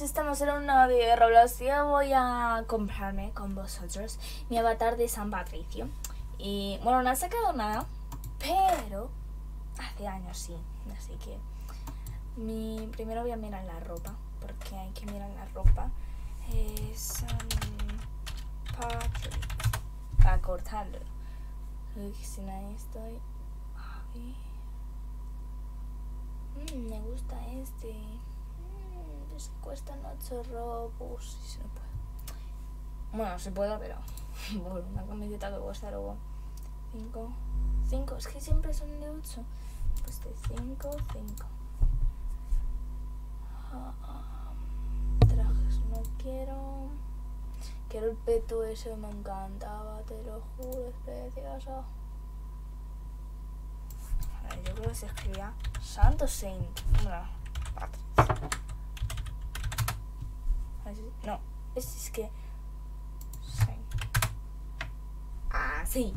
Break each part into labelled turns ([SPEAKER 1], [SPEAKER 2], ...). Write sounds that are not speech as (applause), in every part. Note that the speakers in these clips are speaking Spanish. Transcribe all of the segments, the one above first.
[SPEAKER 1] estamos en una video de Roblox y voy a comprarme con vosotros mi avatar de San Patricio. Y bueno, no ha sacado nada, pero hace años sí, así que mi, primero voy a mirar la ropa, porque hay que mirar la ropa. Es San Patricio, a cortarlo. Si ahí estoy. Ay. Mm, me gusta este. Es que cuestan 8 robos. Si se puede. Bueno, se puede, pero. (laughs) Bueno, una camiseta que cuesta luego 5. 5. Es que siempre son de 8. Pues de 5, 5. trajes no quiero. Quiero el peto ese, me encantaba, te lo juro, es precioso. Yo creo que se escribía Santo Saint. No, Patrick. No, es, es que. Saint. Ah, sí.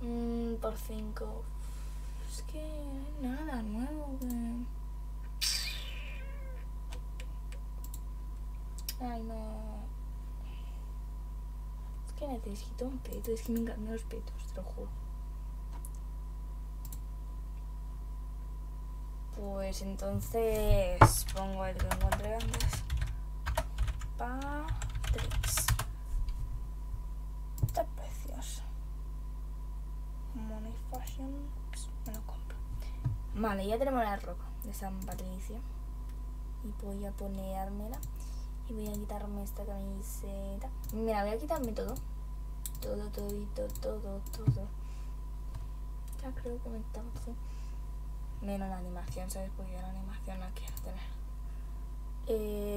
[SPEAKER 1] Mm, por 5. Es que nada nuevo. Que... Ay, no. Es que necesito un peto. Es que me encantan los petos, te lo juro. Pues entonces pongo el que encontré antes. Patrix. Está precioso. Money Fashion. Me lo compro. Vale, ya tenemos la ropa de San Patricio. Y voy a ponérmela. Y voy a quitarme esta camiseta. Mira, voy a quitarme todo. Todo, todito, todo, todo. Ya creo que me está menos la animación, ¿sabes? Porque la animación la quiero tener. Eh,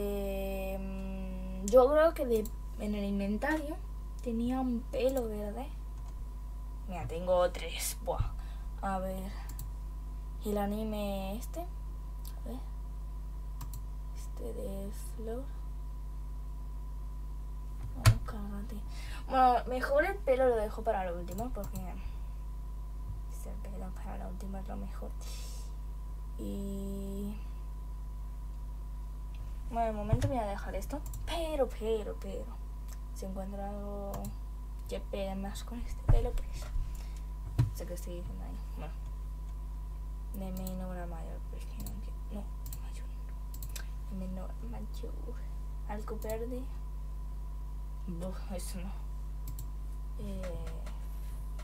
[SPEAKER 1] yo creo que de, en el inventario tenía un pelo verde. Mira, tengo tres. Buah. A ver. Y el anime este. A ver. Este de Flor. Oh, cágate. Bueno, mejor el pelo lo dejo para lo último porque este pelo para lo último es lo mejor. Y... Bueno, de momento voy a dejar esto. Pero, pero, pero... Si encuentro algo que pegue más con este pelo, pues... Sé que estoy diciendo ahí. Bueno. De menor a mayor, pues que no... No, mayor. De a mayor. Algo verde. Buf, eso no. Eh,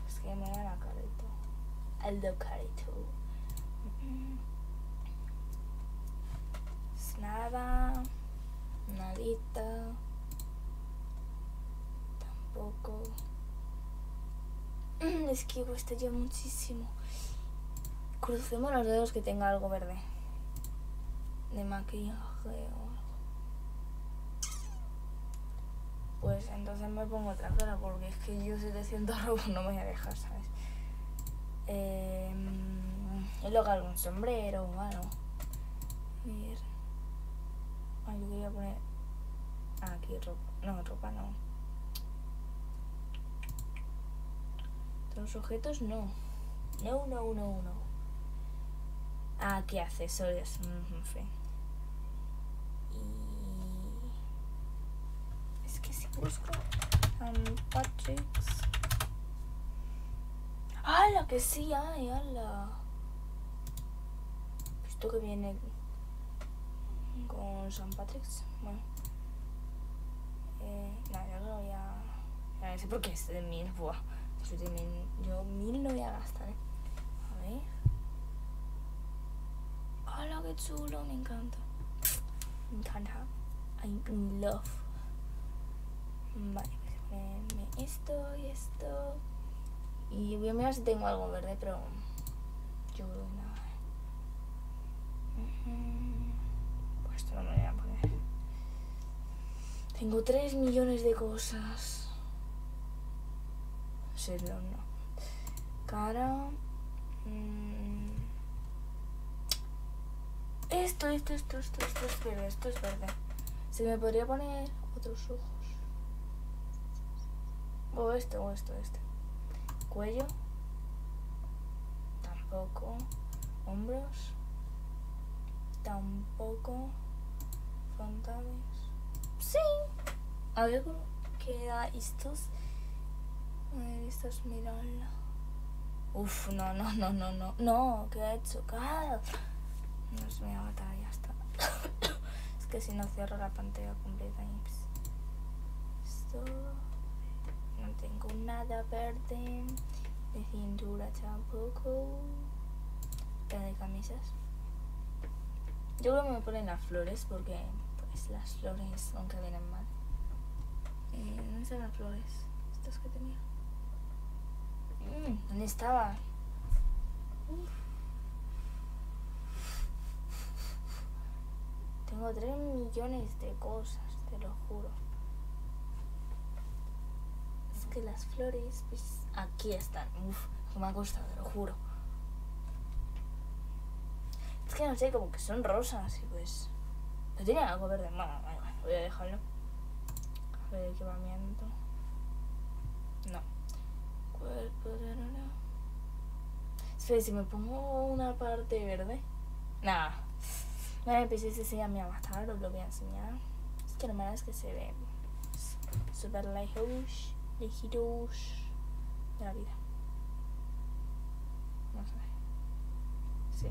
[SPEAKER 1] es que me da la carito. Aldo carito. Nada, nadita, tampoco. Es que ya muchísimo. Crucemos los dedos que tenga algo verde. De maquillaje o algo. Pues entonces me pongo otra cara porque es que yo 700 (laughs) robos no me voy a dejar, ¿sabes? Eh, y luego algún sombrero o algo. Ah, yo quería poner aquí ropa. No, ropa no. Los objetos no. No, no, no, no. Ah, qué accesorios. Mm, fe. Y... Es que si busco um, Patrick's... ¡Hala! Que sí hay, hala. Esto que viene con San Patrick's. Bueno. Eh, nada, yo lo voy a. A ver, sé por qué es de mil. Buah. De mil, yo mil no voy a gastar, ¿eh? A ver. ¡Hola, qué chulo! Me encanta. Me encanta. I'm in love. Vale, pues esto y esto. Y voy a mirar si tengo algo verde, pero yo creo que nada. esto Tengo 3 millones de cosas. Serlo no. Cara. Mm. Esto, esto, esto, esto, esto es verde, esto es verde. Se me podría poner otros ojos. O este, o esto, este. Cuello. Tampoco. Hombros. Tampoco frontales. Sí. A ver cómo queda estos. A ver, estos, mirarla. Uf, no, no, no, no, no. No, que ha hecho cara. No se me va a matar, ya está. (coughs) es que si no cierro la pantalla completa pues, Esto. No tengo nada verde. De cintura tampoco. Que de camisas. Yo creo que me ponen las flores porque las flores aunque vienen mal. Eh, ¿Dónde están las flores? Estas que tenía. Mm, ¿Dónde estaba? Uf. Tengo 3 millones de cosas, te lo juro. Es que las flores, pues aquí están. Uf, que me ha costado, te lo juro. Es que no sé, como que son rosas y pues. No tiene algo verde. Bueno, bueno, bueno, voy a dejarlo. A ver equipamiento. No. Cuerpo. Espera, si me pongo una parte verde. Nada. Vale, pues ese se me va a matar, os lo voy a enseñar. Es que verdad es que se ve súper lejos, lejitos de la vida. A ver. Sí.